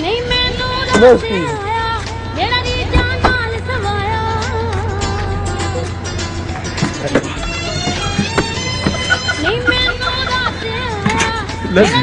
ਨਹੀਂ ਮੈਨੂੰ ਰਸ ਆਇਆ ਮੇਰਾ ਰੀਜਾ ਨਾਲ ਸਵਾਇਆ ਨਹੀਂ ਮੈਨੂੰ ਰਸ ਆਇਆ ਮੇਰਾ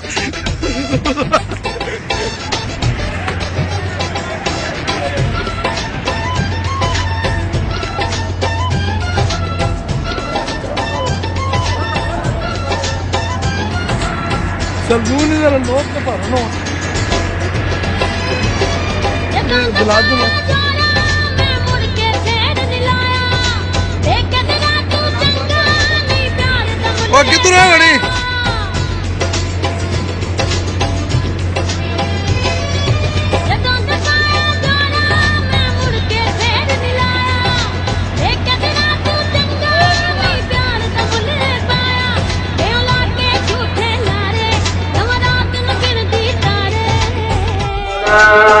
Salguni na lang loob na parang, no? Bulado na. ਉਹ ਅੱਗੇ ਤੁਰਿਆ ਗੜੀ Thank.